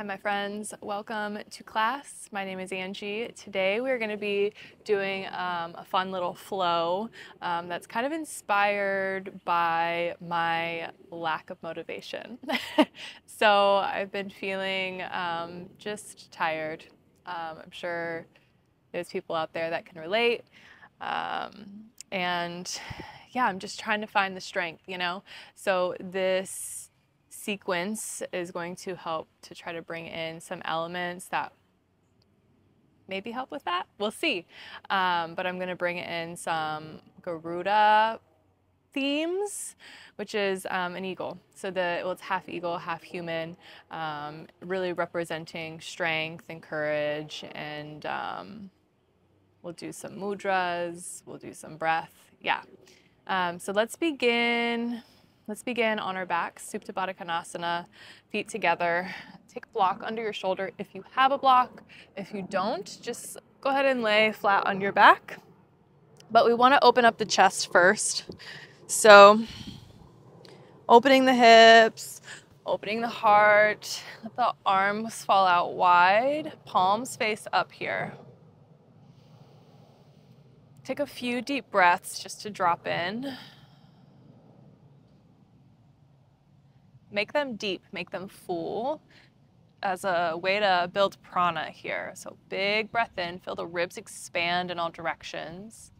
Hi, my friends. Welcome to class. My name is Angie. Today we're going to be doing um, a fun little flow um, that's kind of inspired by my lack of motivation. so I've been feeling um, just tired. Um, I'm sure there's people out there that can relate. Um, and yeah, I'm just trying to find the strength, you know? So this sequence is going to help to try to bring in some elements that maybe help with that. We'll see. Um, but I'm going to bring in some Garuda themes, which is um, an eagle. So the well, it's half eagle, half human, um, really representing strength and courage. And um, we'll do some mudras. We'll do some breath. Yeah. Um, so let's begin Let's begin on our back, Supta Baddha Konasana, feet together. Take a block under your shoulder if you have a block. If you don't, just go ahead and lay flat on your back. But we want to open up the chest first. So, opening the hips, opening the heart, let the arms fall out wide, palms face up here. Take a few deep breaths just to drop in. Make them deep, make them full as a way to build prana here. So big breath in, feel the ribs expand in all directions.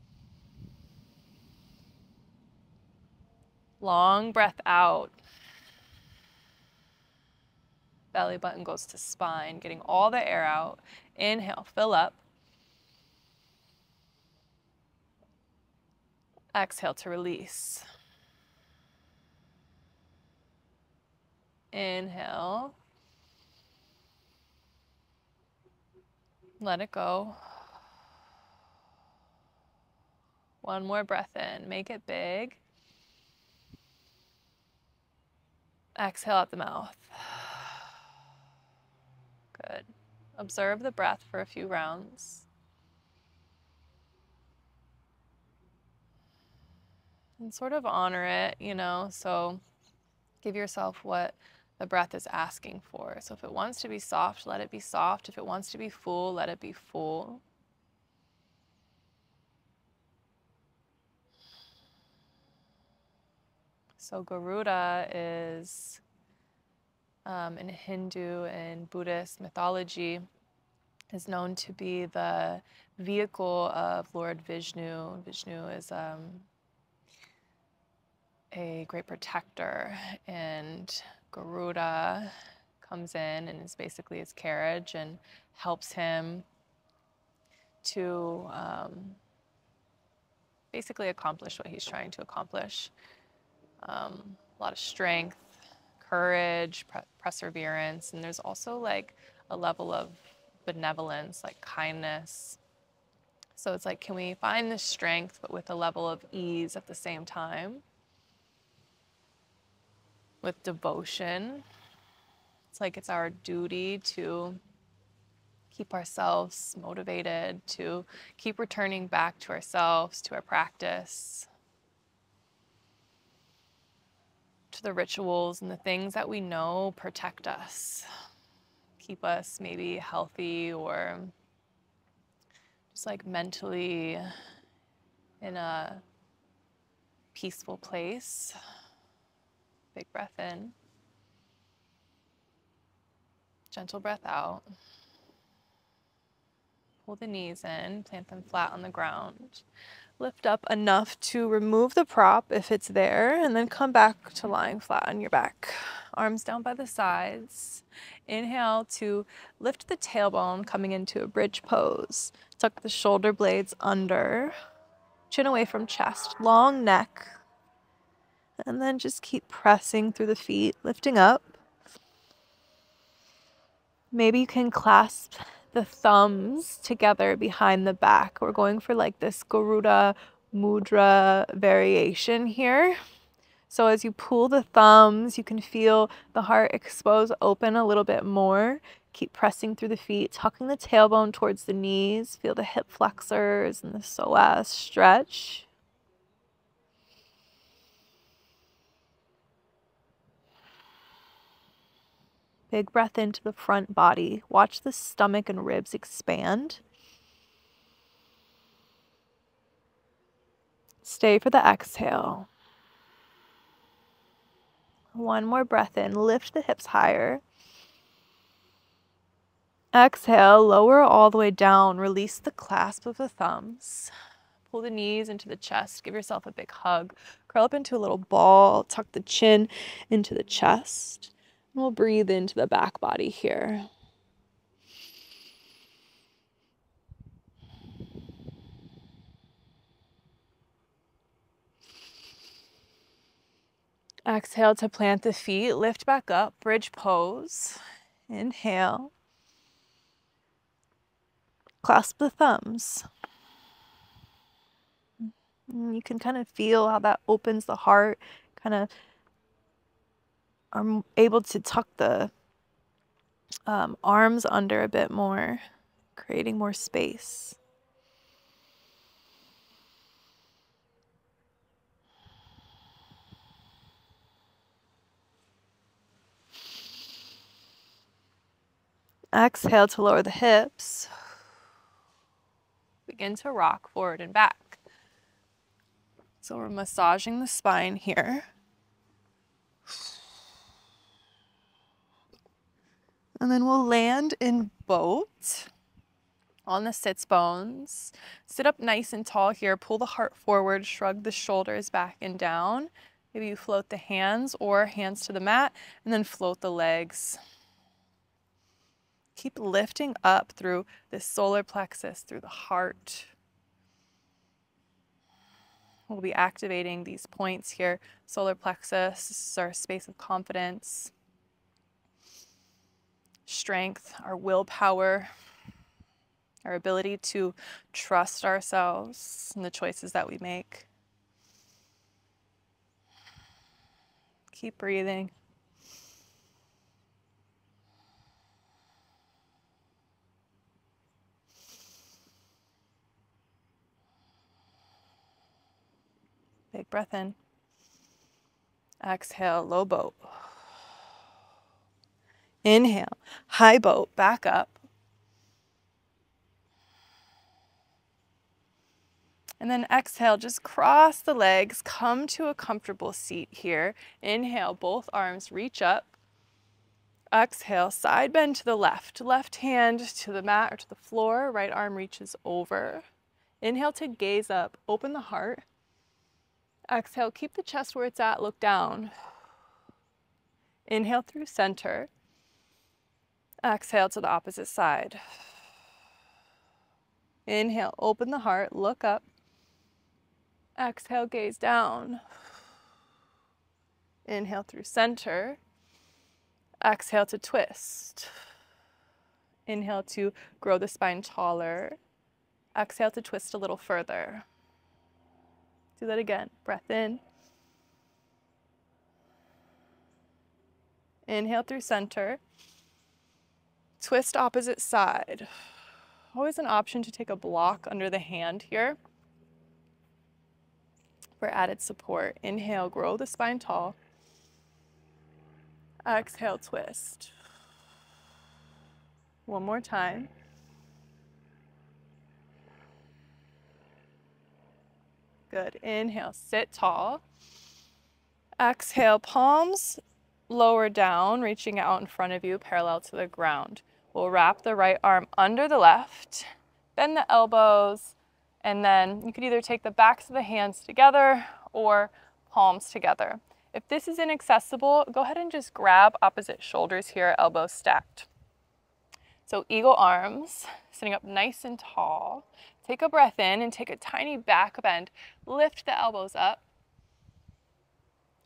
Long breath out. Belly button goes to spine, getting all the air out. Inhale, fill up. Exhale to release. Inhale. Let it go. One more breath in. Make it big. Exhale out the mouth. Good. Observe the breath for a few rounds. And sort of honor it, you know. So give yourself what the breath is asking for. So if it wants to be soft, let it be soft. If it wants to be full, let it be full. So Garuda is um, in Hindu and Buddhist mythology is known to be the vehicle of Lord Vishnu. Vishnu is um, a great protector and Garuda comes in and is basically his carriage and helps him to um, basically accomplish what he's trying to accomplish. Um, a lot of strength, courage, pre- perseverance, and there's also like a level of benevolence, like kindness. So it's like, can we find the strength but with a level of ease at the same time? With devotion. It's like it's our duty to keep ourselves motivated, to keep returning back to ourselves, to our practice, to the rituals and the things that we know protect us, keep us maybe healthy or just like mentally in a peaceful place. Big breath in. Gentle breath out. Pull the knees in, plant them flat on the ground. Lift up enough to remove the prop if it's there, and then come back to lying flat on your back. Arms down by the sides. Inhale to lift the tailbone, coming into a bridge pose. Tuck the shoulder blades under. Chin away from chest. Long neck, and then just keep pressing through the feet, lifting up. Maybe you can clasp the thumbs together behind the back. We're going for like this Garuda mudra variation here. So as you pull the thumbs, you can feel the heart expose open a little bit more. Keep pressing through the feet, tucking the tailbone towards the knees. Feel the hip flexors and the psoas stretch. Big breath into the front body. Watch the stomach and ribs expand. Stay for the exhale. One more breath in. Lift the hips higher. Exhale, lower all the way down. Release the clasp of the thumbs. Pull the knees into the chest. Give yourself a big hug. Curl up into a little ball. Tuck the chin into the chest. And we'll breathe into the back body here. Exhale to plant the feet, lift back up, bridge pose. Inhale. Clasp the thumbs. Mm, you can kind of feel how that opens the heart, kind of are able to tuck the um, arms under a bit more, creating more space. Exhale to lower the hips. Begin to rock forward and back. So we're massaging the spine here. And then we'll land in boat on the sits bones. Sit up nice and tall here. Pull the heart forward, shrug the shoulders back and down. Maybe you float the hands or hands to the mat and then float the legs Keep lifting up through the solar plexus, through the heart. We'll be activating these points here. Solar plexus, this is our space of confidence, strength, our willpower, our ability to trust ourselves and the choices that we make. Keep breathing. Big breath in. Exhale, low boat. Inhale, high boat, back up. And then exhale, just cross the legs, come to a comfortable seat here. Inhale, both arms reach up. Exhale, side bend to the left. Left hand to the mat or to the floor, right arm reaches over. Inhale to gaze up, open the heart. Exhale, keep the chest where it's at, look down. Inhale through center. Exhale to the opposite side. Inhale, open the heart, look up. Exhale, gaze down. Inhale through center. Exhale to twist. Inhale to grow the spine taller. Exhale to twist a little further. Do that again. Breath in. Inhale through center. Twist opposite side. Always an option to take a block under the hand here for added support. Inhale, grow the spine tall. Exhale, twist. One more time. Good. Inhale, sit tall. Exhale, palms lower down, reaching out in front of you, parallel to the ground. We'll wrap the right arm under the left, bend the elbows, and then you could either take the backs of the hands together or palms together. If this is inaccessible, go ahead and just grab opposite shoulders here, elbows stacked. So eagle arms, sitting up nice and tall. Take a breath in and take a tiny back bend. Lift the elbows up.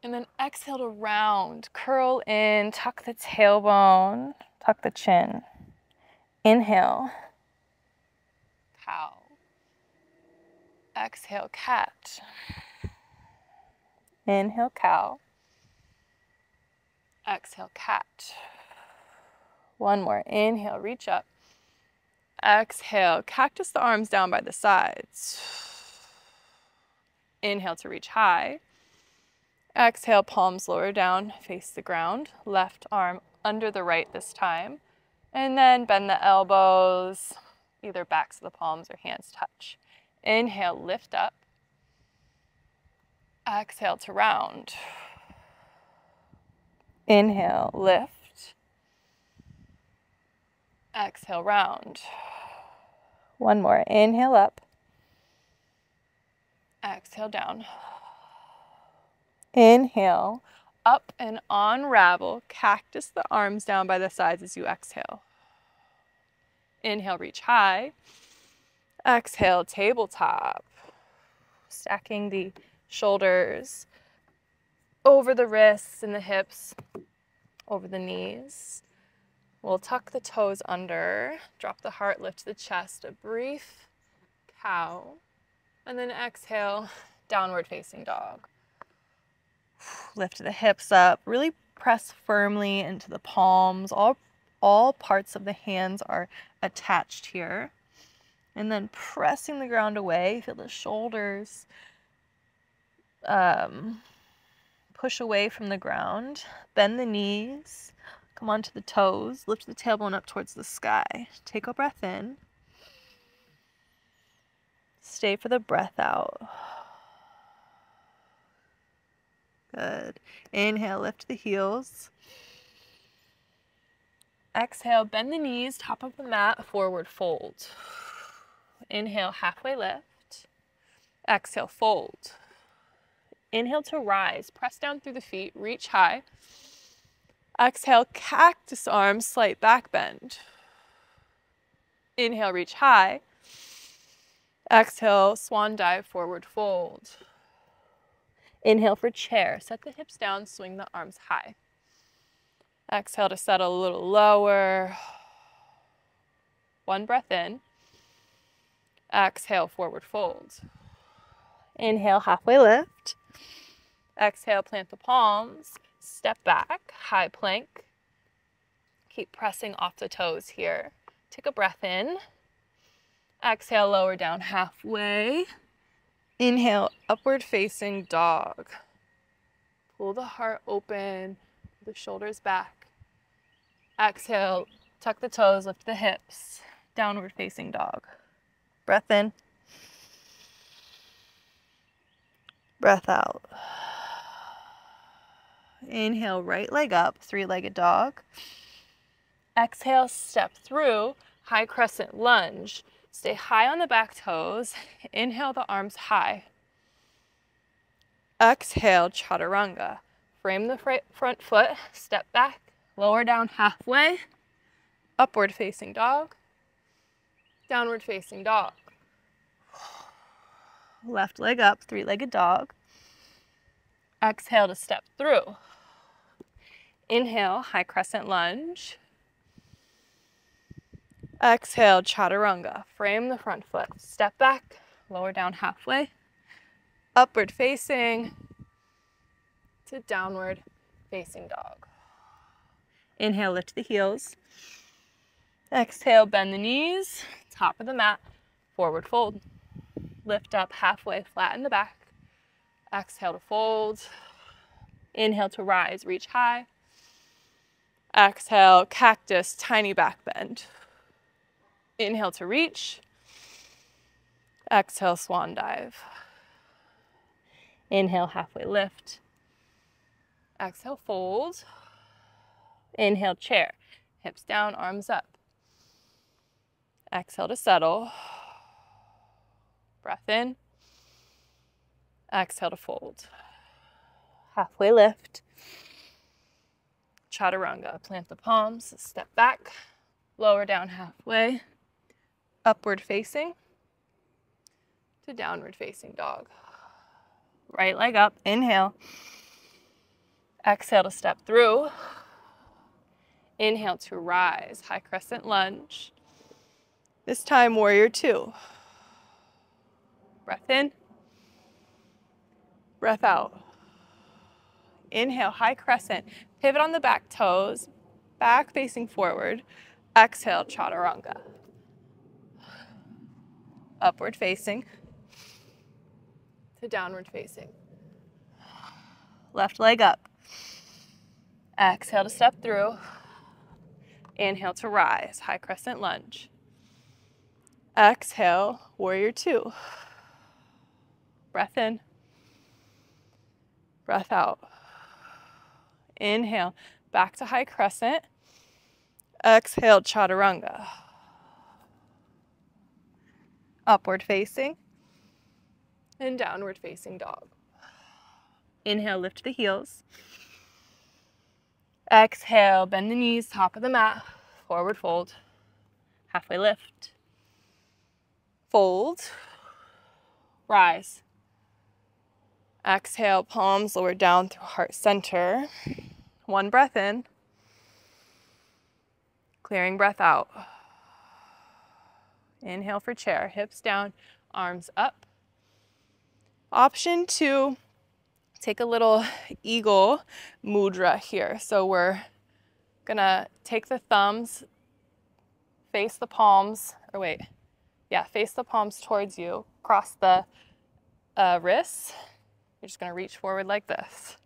And then exhale to round. Curl in, tuck the tailbone, tuck the chin. Inhale, cow. Exhale, cat. Inhale, cow. Exhale, cat. One more. Inhale, reach up. Exhale, cactus the arms down by the sides. Inhale to reach high. Exhale, palms lower down, face the ground. Left arm under the right this time. And then bend the elbows, either backs of the palms or hands touch. Inhale, lift up. Exhale to round. Inhale, lift. Exhale, round. One more. Inhale up. Exhale down. Inhale, up and unravel. Cactus the arms down by the sides as you exhale. Inhale, reach high. Exhale, tabletop. Stacking the shoulders over the wrists and the hips, over the knees. We'll tuck the toes under, drop the heart, lift the chest, a brief cow, and then exhale, downward facing dog. Lift the hips up, really press firmly into the palms. All, all parts of the hands are attached here. And then pressing the ground away, feel the shoulders um, push away from the ground. Bend the knees, come onto the toes, lift the tailbone up towards the sky. Take a breath in. Stay for the breath out. Good. Inhale, lift the heels. Exhale, bend the knees, top of the mat, forward fold. Inhale, halfway lift. Exhale, fold. Inhale to rise, press down through the feet, reach high. Exhale, cactus arms, slight back bend. Inhale, reach high. Exhale, swan dive, forward fold. Inhale for chair. Set the hips down, swing the arms high. Exhale to settle a little lower. One breath in. Exhale, forward fold. Inhale, halfway lift. Exhale, plant the palms. Step back, high plank. Keep pressing off the toes here. Take a breath in. Exhale, lower down halfway. Inhale, upward facing dog. Pull the heart open, the shoulders back. Exhale, tuck the toes, lift the hips. Downward facing dog. Breath in. Breath out. Inhale, right leg up, three legged dog. Exhale, step through, high crescent lunge. Stay high on the back toes. Inhale the arms high. Exhale, chaturanga. Frame the front foot, step back, lower down halfway, upward facing dog, downward facing dog. Left leg up, three legged dog. Exhale to step through. Inhale, high crescent lunge. Exhale, chaturanga. Frame the front foot. Step back, lower down halfway. Upward facing to downward facing dog. Inhale, lift the heels. Exhale, bend the knees. Top of the mat, forward fold. Lift up halfway, flatten the back. Exhale to fold. Inhale to rise, reach high. Exhale, cactus, tiny back bend. Inhale to reach. Exhale, swan dive. Inhale, halfway lift. Exhale, fold. Inhale, chair. Hips down, arms up. Exhale to settle. Breath in. Exhale to fold. Halfway lift. Chaturanga. Plant the palms, step back, lower down halfway upward facing to downward facing dog. Right leg up, inhale. Exhale to step through. Inhale to rise, high crescent lunge. This time, warrior two. Breath in, breath out. Inhale, high crescent. Pivot on the back toes, back facing forward. Exhale, chaturanga upward facing to downward facing. Left leg up. Exhale to step through. Inhale to rise, high crescent lunge. Exhale, warrior two. Breath in, breath out. Inhale, back to high crescent. Exhale, chaturanga. Upward facing and downward facing dog. Inhale, lift the heels. Exhale, bend the knees, top of the mat, forward fold, halfway lift. Fold, rise. Exhale, palms lower down through heart center. One breath in, clearing breath out. Inhale for chair, hips down, arms up. Option two, take a little eagle mudra here. So we're gonna take the thumbs, face the palms, or wait, yeah, face the palms towards you, cross the uh, wrists. You're just gonna reach forward like this.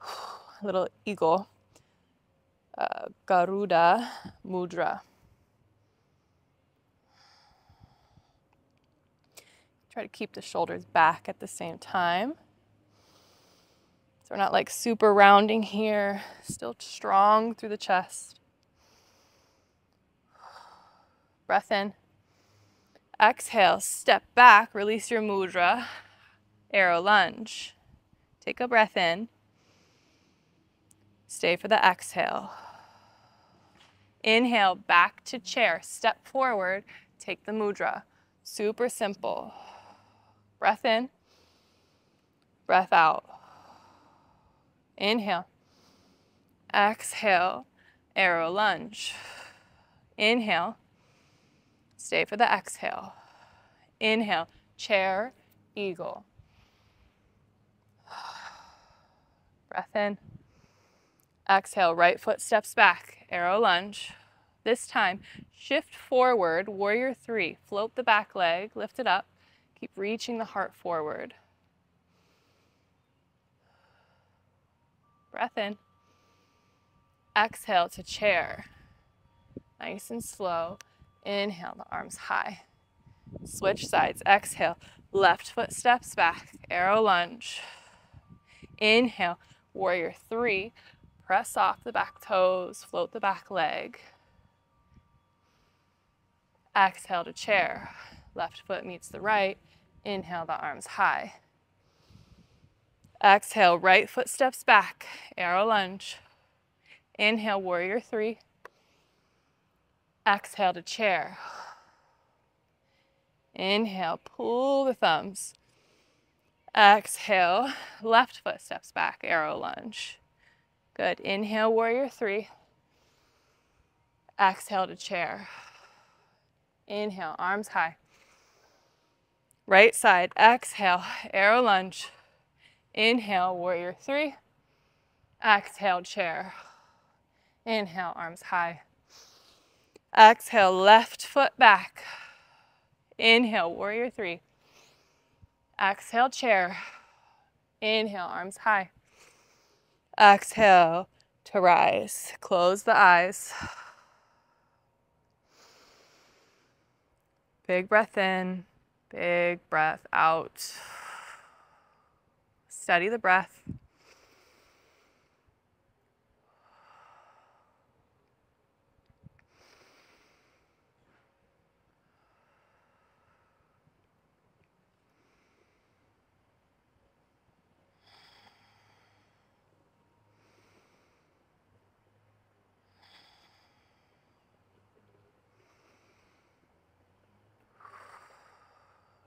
little eagle, uh, Garuda mudra. Try to keep the shoulders back at the same time. So we're not like super rounding here, still strong through the chest. Breath in. Exhale, step back, release your mudra, arrow lunge. Take a breath in. Stay for the exhale. Inhale, back to chair, step forward, take the mudra. Super simple. Breath in, breath out. Inhale, exhale, arrow lunge. Inhale, stay for the exhale. Inhale, chair, eagle. Breath in. Exhale, right foot steps back, arrow lunge. This time, shift forward, warrior three. Float the back leg, lift it up. Keep reaching the heart forward. Breath in. Exhale to chair. Nice and slow. Inhale, the arms high. Switch sides. Exhale, left foot steps back. Arrow lunge. Inhale, warrior three. Press off the back toes, float the back leg. Exhale to chair. Left foot meets the right. Inhale the arms high. Exhale, right foot steps back, arrow lunge. Inhale, warrior three. Exhale to chair. Inhale, pull the thumbs. Exhale, left foot steps back, arrow lunge. Good. Inhale, warrior three. Exhale to chair. Inhale, arms high. Right side, exhale, arrow lunge. Inhale, warrior three. Exhale, chair. Inhale, arms high. Exhale, left foot back. Inhale, warrior three. Exhale, chair. Inhale, arms high. Exhale to rise. Close the eyes. Big breath in. Big breath out. Steady the breath.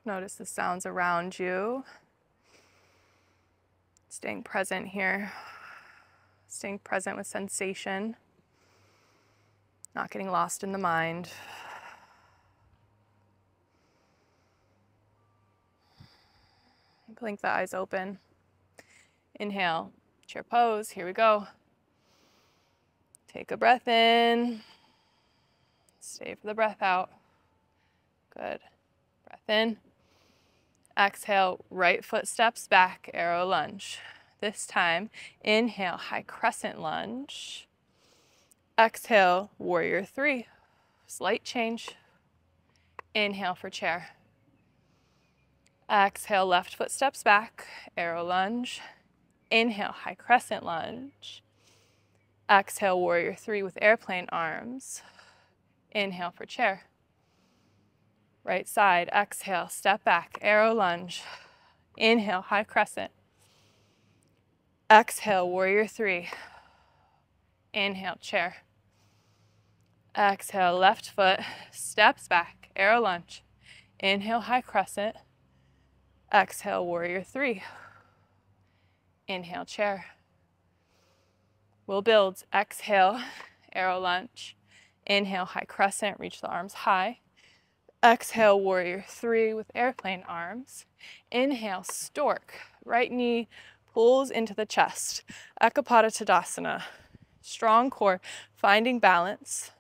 Notice the sounds around you. Staying present here. Staying present with sensation. Not getting lost in the mind. Blink the eyes open. Inhale, chair pose. Here we go. Take a breath in. Stay for the breath out. Good. Breath in. Exhale, right foot steps back, arrow lunge. This time, inhale, high crescent lunge. Exhale, warrior three. Slight change. Inhale for chair. Exhale, left foot steps back, arrow lunge. Inhale, high crescent lunge. Exhale, warrior three with airplane arms. Inhale for chair. Right side, exhale, step back, arrow lunge. Inhale, high crescent. Exhale, warrior three. Inhale, chair. Exhale, left foot steps back, arrow lunge. Inhale, high crescent. Exhale, warrior three. Inhale, chair. We'll build. Exhale, arrow lunge. Inhale, high crescent, reach the arms high. Exhale, warrior three with airplane arms. Inhale, stork. Right knee pulls into the chest. Ekapada Tadasana. Strong core, finding balance.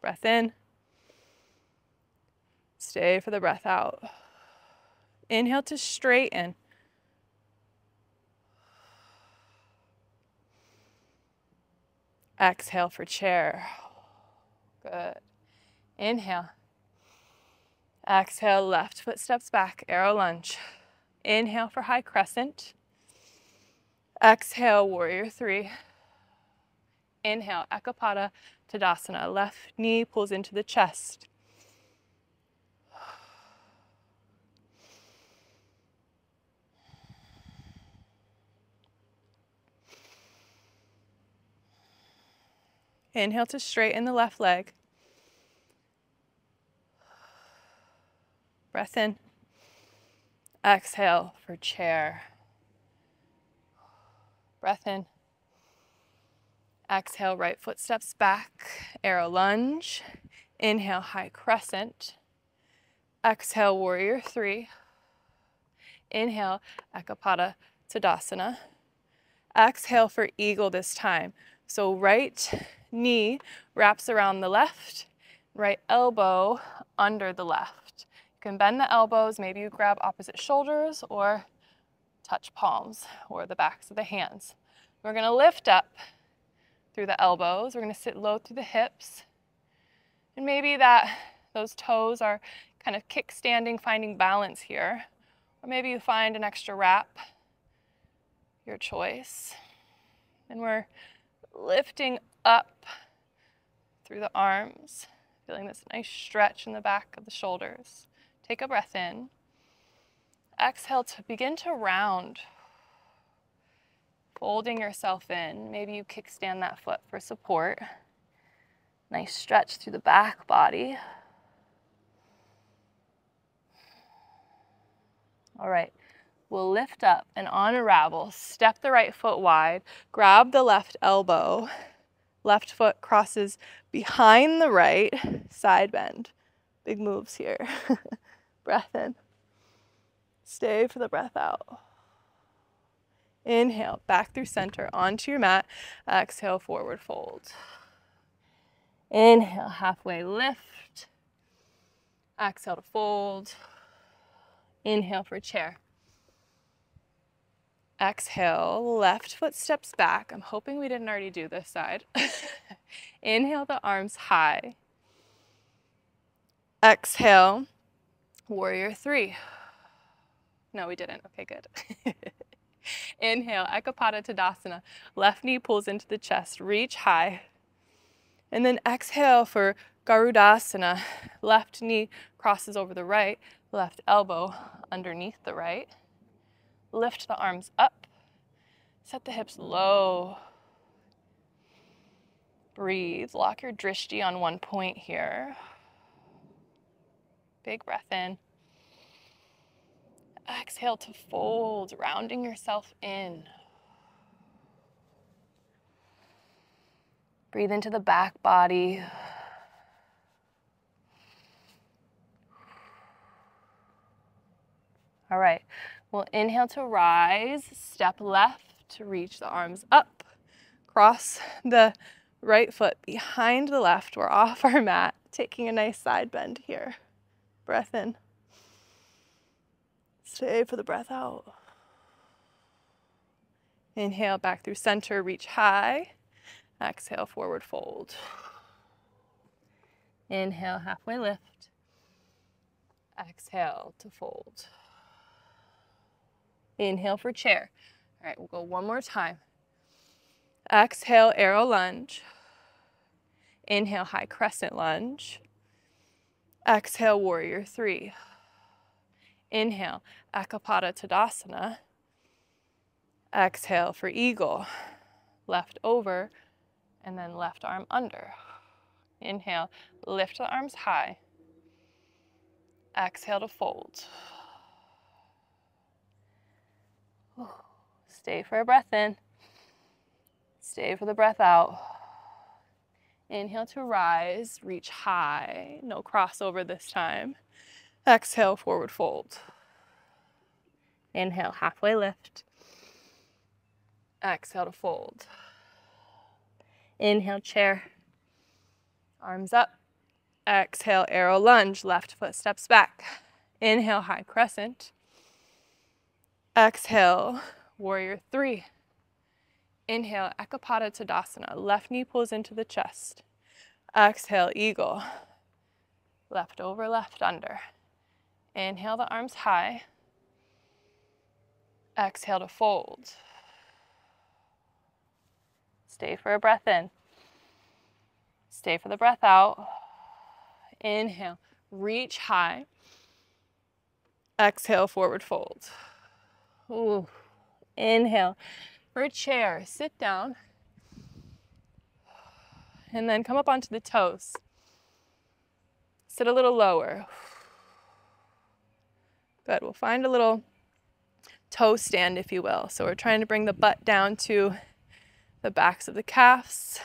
Breath in. Stay for the breath out. Inhale to straighten. Exhale for chair. Good. Inhale. Exhale, left foot steps back, arrow lunge. Inhale for high crescent. Exhale, warrior three. Inhale, Ekapada Tadasana. Left knee pulls into the chest. Inhale to straighten the left leg. Breath in. Exhale for chair. Breath in. Exhale, right foot steps back, arrow lunge. Inhale, high crescent. Exhale, warrior three. Inhale, Ekapada Tadasana. Exhale for eagle this time. So right knee wraps around the left, right elbow under the left. You can bend the elbows, maybe you grab opposite shoulders or touch palms or the backs of the hands. We're gonna lift up through the elbows. We're gonna sit low through the hips. And maybe that those toes are kind of kickstanding, finding balance here. Or maybe you find an extra wrap, your choice. And we're lifting up through the arms, feeling this nice stretch in the back of the shoulders. Take a breath in. Exhale to begin to round, folding yourself in. Maybe you kickstand that foot for support. Nice stretch through the back body. All right, we'll lift up and on unravel, step the right foot wide, grab the left elbow, Left foot crosses behind the right, side bend. Big moves here. breath in. Stay for the breath out. Inhale, back through center, onto your mat. Exhale, forward fold. Inhale, halfway lift. Exhale to fold. Inhale for chair. Exhale, left foot steps back. I'm hoping we didn't already do this side. Inhale the arms high. Exhale, warrior three. No, we didn't. Okay, good. Inhale, Ekapada Tadasana. Left knee pulls into the chest, reach high. And then exhale for Garudasana. Left knee crosses over the right, left elbow underneath the right. Lift the arms up. Set the hips low. Breathe. Lock your drishti on one point here. Big breath in. Exhale to fold, rounding yourself in. Breathe into the back body. All right, We'll inhale to rise, step left to reach the arms up, cross the right foot behind the left. We're off our mat, taking a nice side bend here. Breath in. Stay for the breath out. Inhale back through center, reach high. Exhale, forward fold. Inhale, halfway lift. Exhale to fold. Inhale for chair. All right, we'll go one more time. Exhale, arrow lunge. Inhale, high crescent lunge. Exhale, warrior three. Inhale, Ekapada Tadasana. Exhale for eagle. Left over and then left arm under. Inhale, lift the arms high. Exhale to fold. Stay for a breath in. Stay for the breath out. Inhale to rise, reach high. No crossover this time. Exhale, forward fold. Inhale, halfway lift. Exhale to fold. Inhale, chair. Arms up. Exhale, arrow lunge. Left foot steps back. Inhale, high crescent. Exhale, warrior three. Inhale, Ekapada Tadasana. Left knee pulls into the chest. Exhale, eagle. Left over, left under. Inhale the arms high. Exhale to fold. Stay for a breath in. Stay for the breath out. Inhale, reach high. Exhale, forward fold. Ooh. Inhale for a chair, sit down. And then come up onto the toes. Sit a little lower. Good, we'll find a little toe stand, if you will. So we're trying to bring the butt down to the backs of the calves.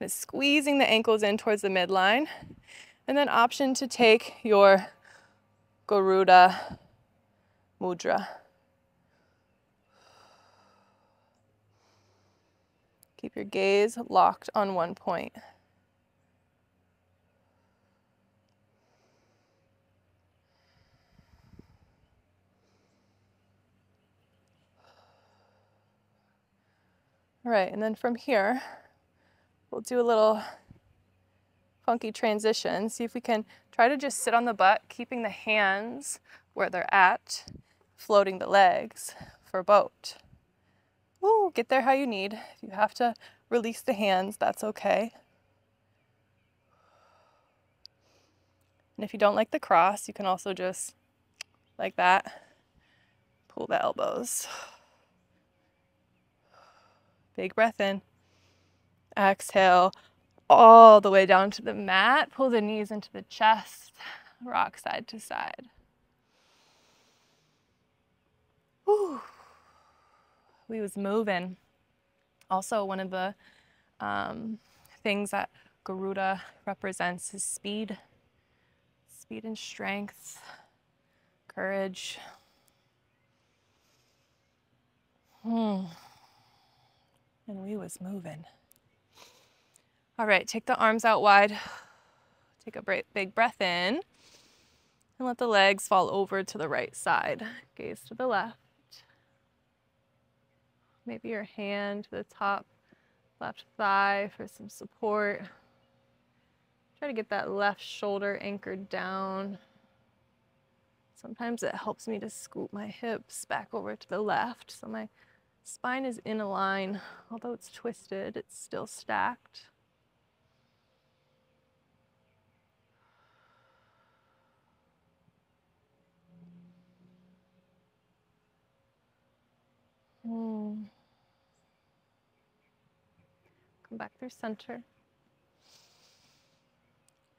And squeezing the ankles in towards the midline. And then option to take your Garuda Mudra. Keep your gaze locked on one point. All right, and then from here, we'll do a little funky transition. See if we can try to just sit on the butt, keeping the hands where they're at, floating the legs for boat. Ooh, get there how you need. If you have to release the hands, that's okay. And if you don't like the cross, you can also just, like that, pull the elbows. Big breath in. Exhale all the way down to the mat. Pull the knees into the chest. Rock side to side. We was moving. Also, one of the um, things that Garuda represents is speed. Speed and strength, courage. Hmm and we was moving. All right, take the arms out wide. Take a big breath in and let the legs fall over to the right side. Gaze to the left. Maybe your hand to the top left thigh for some support. Try to get that left shoulder anchored down. Sometimes it helps me to scoop my hips back over to the left so my Spine is in a line. Although it's twisted, it's still stacked. Come back through center.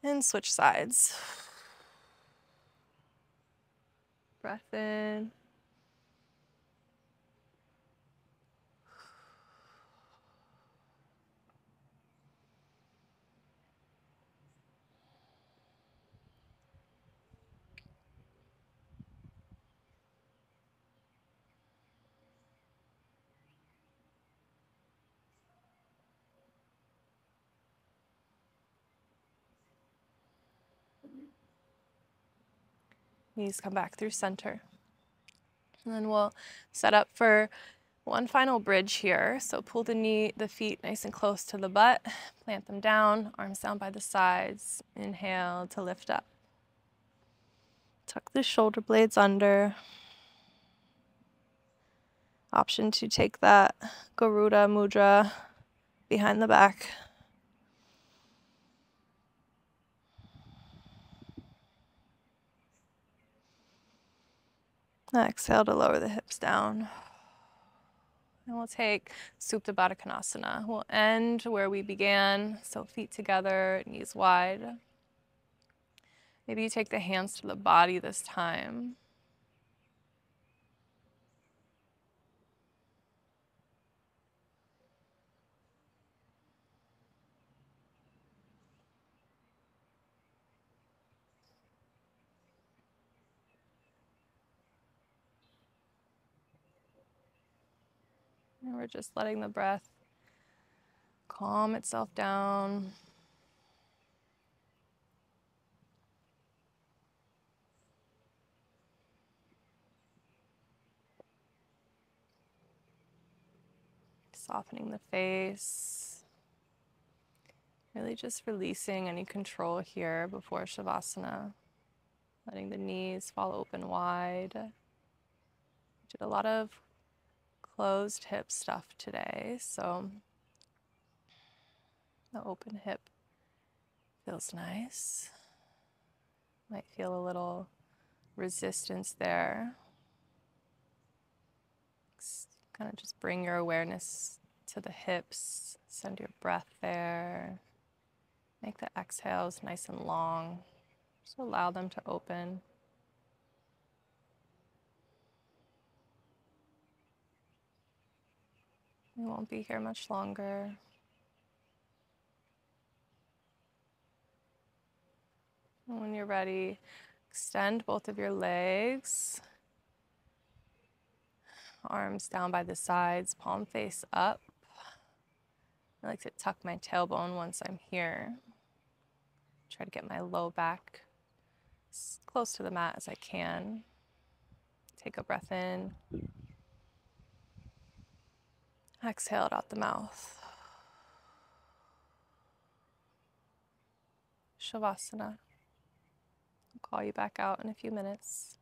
And switch sides. Breath in. Knees come back through center. And then we'll set up for One final bridge here. So pull the knee, the feet nice and close to the butt. Plant them down, arms down by the sides. Inhale to lift up. Tuck the shoulder blades under. Option to take that Garuda Mudra behind the back. Exhale to lower the hips down. And we'll take Supta Baddha Konasana. We'll end where we began, so feet together, knees wide. Maybe you take the hands to the body this time. And we're just letting the breath calm itself down. Softening the face. Really just releasing any control here before Shavasana. Letting the knees fall open wide. Did a lot of closed hip stuff today, so the open hip feels nice. Might feel a little resistance there. Kind of just bring your awareness to the hips, send your breath there. Make the exhales nice and long. Just allow them to open. We won't be here much longer. And when you're ready, extend both of your legs. Arms down by the sides, palm face up. I like to tuck my tailbone once I'm here. Try to get my low back as close to the mat as I can. Take a breath in. Exhale it out the mouth. Shavasana. I'll call you back out in a few minutes.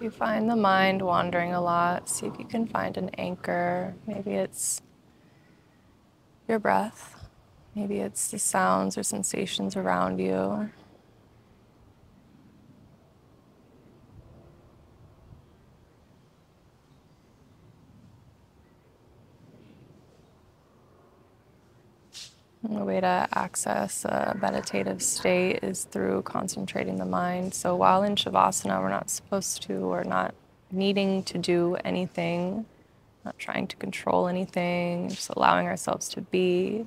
If you find the mind wandering a lot, see if you can find an anchor. Maybe it's your breath, maybe it's the sounds or sensations around you. The to access a meditative state is through concentrating the mind. So while in Shavasana, we're not supposed to or not needing to do anything, not trying to control anything, just allowing ourselves to be.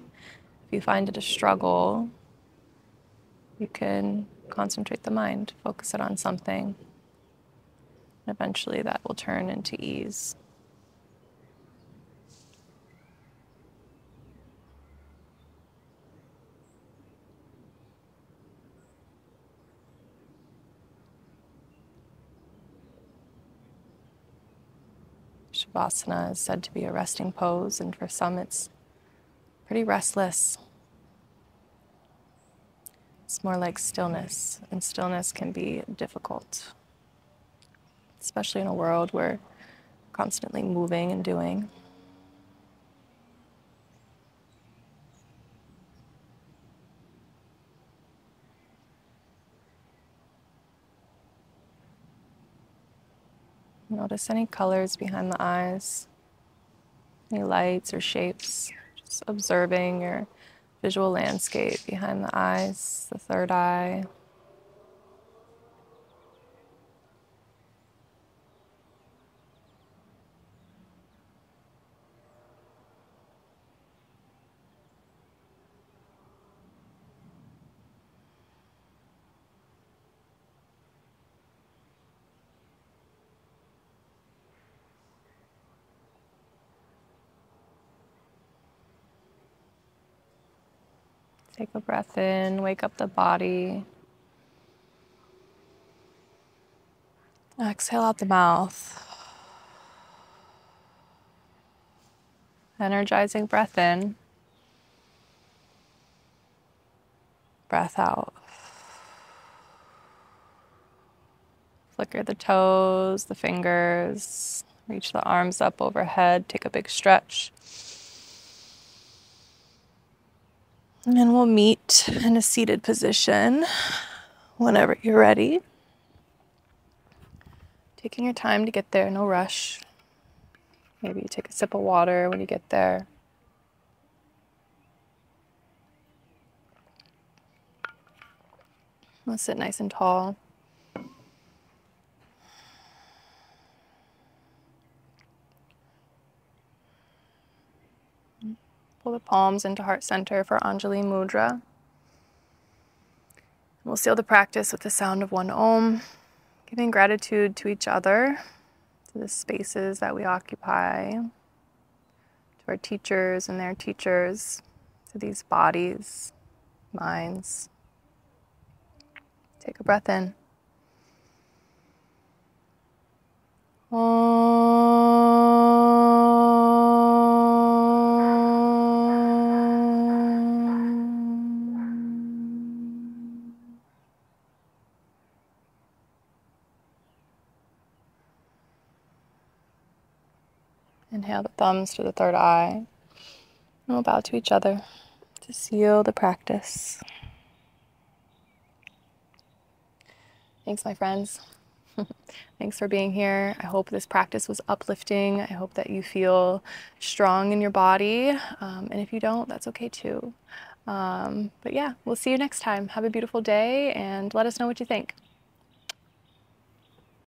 If you find it a struggle, you can concentrate the mind, focus it on something. And eventually that will turn into ease. Shavasana is said to be a resting pose, and for some it's pretty restless. It's more like stillness, and stillness can be difficult, especially in a world where we're constantly moving and doing. Notice any colors behind the eyes, any lights or shapes. Just observing your visual landscape behind the eyes, the third eye. Take a breath in, wake up the body. Exhale out the mouth. Energizing breath in, breath out. Flicker the toes, the fingers, reach the arms up overhead, take a big stretch. And then we'll meet in a seated position whenever you're ready. Taking your time to get there, no rush. Maybe you take a sip of water when you get there. We'll sit nice and tall. Pull the palms into heart center for Anjali Mudra. We'll seal the practice with the sound of one Om, giving gratitude to each other, to the spaces that we occupy, to our teachers and their teachers, to these bodies, minds. Take a breath in. Inhale the thumbs to the third eye. And we'll bow to each other to seal the practice. Thanks, my friends. Thanks for being here. I hope this practice was uplifting. I hope that you feel strong in your body. Um, and if you don't, that's okay too. Um, but yeah, we'll see you next time. Have a beautiful day and let us know what you think.